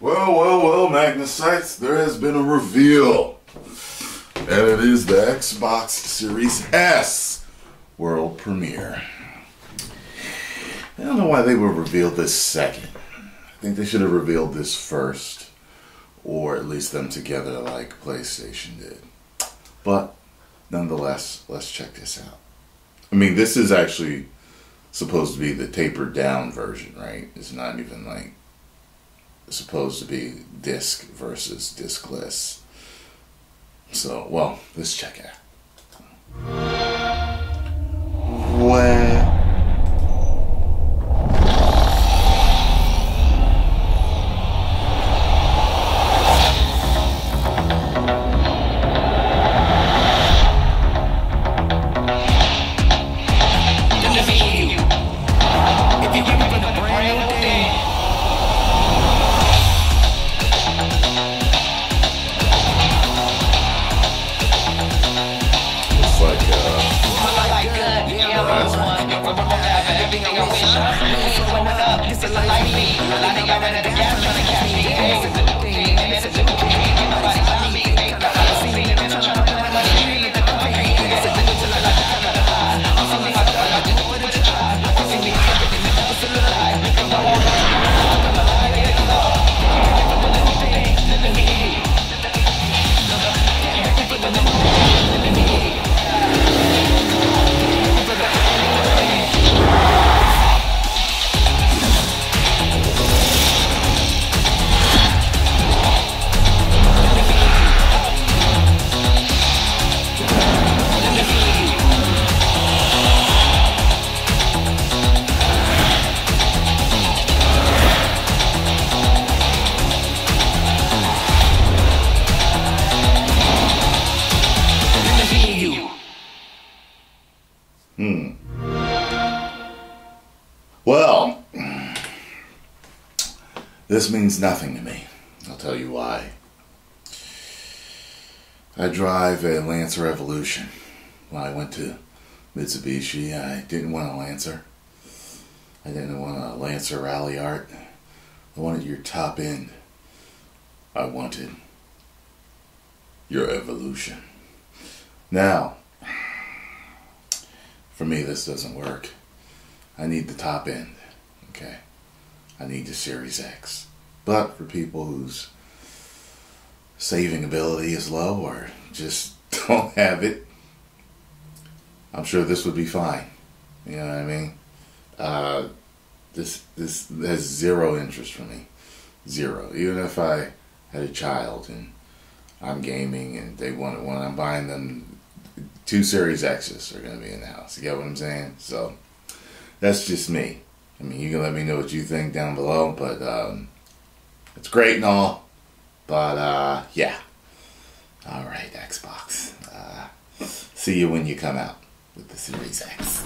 Well, well, well, Magnusites, there has been a reveal. And it is the Xbox Series S world premiere. I don't know why they were revealed this second. I think they should have revealed this first. Or at least them together like PlayStation did. But nonetheless, let's check this out. I mean, this is actually supposed to be the tapered down version, right? It's not even like supposed to be disc versus discless. So, well, let's check it out. Well, this means nothing to me. I'll tell you why. I drive a Lancer Evolution. When I went to Mitsubishi, I didn't want a Lancer. I didn't want a Lancer Ralliart. I wanted your top end. I wanted your Evolution. Now, for me, this doesn't work. I need the top end. Okay. I need the Series X. But for people whose saving ability is low or just don't have it, I'm sure this would be fine. You know what I mean? Uh, this this has zero interest for me. Zero. Even if I had a child and I'm gaming and they want when I'm buying them two Series X's are gonna be in the house. You get what I'm saying? So that's just me. I mean, you can let me know what you think down below, but um, it's great and all. But uh, yeah. All right, Xbox. Uh, see you when you come out with the Series X.